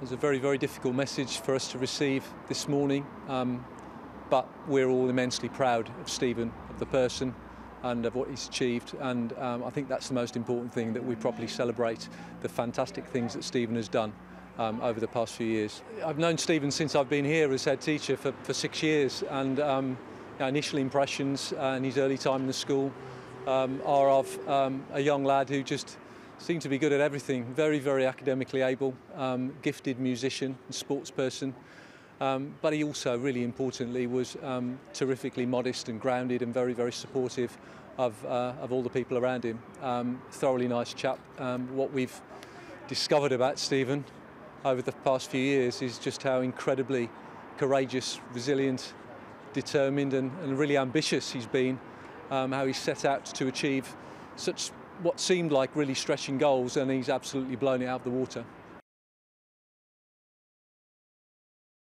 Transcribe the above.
was a very, very difficult message for us to receive this morning, um, but we're all immensely proud of Stephen, of the person, and of what he's achieved. And um, I think that's the most important thing that we properly celebrate the fantastic things that Stephen has done. Um, over the past few years. I've known Stephen since I've been here as head teacher for, for six years and um, initial impressions and his early time in the school um, are of um, a young lad who just seemed to be good at everything, very, very academically able, um, gifted musician and sports person. Um, but he also, really importantly, was um, terrifically modest and grounded and very, very supportive of, uh, of all the people around him. Um, thoroughly nice chap. Um, what we've discovered about Stephen over the past few years is just how incredibly courageous, resilient, determined and, and really ambitious he's been, um, how he's set out to achieve such what seemed like really stretching goals and he's absolutely blown it out of the water.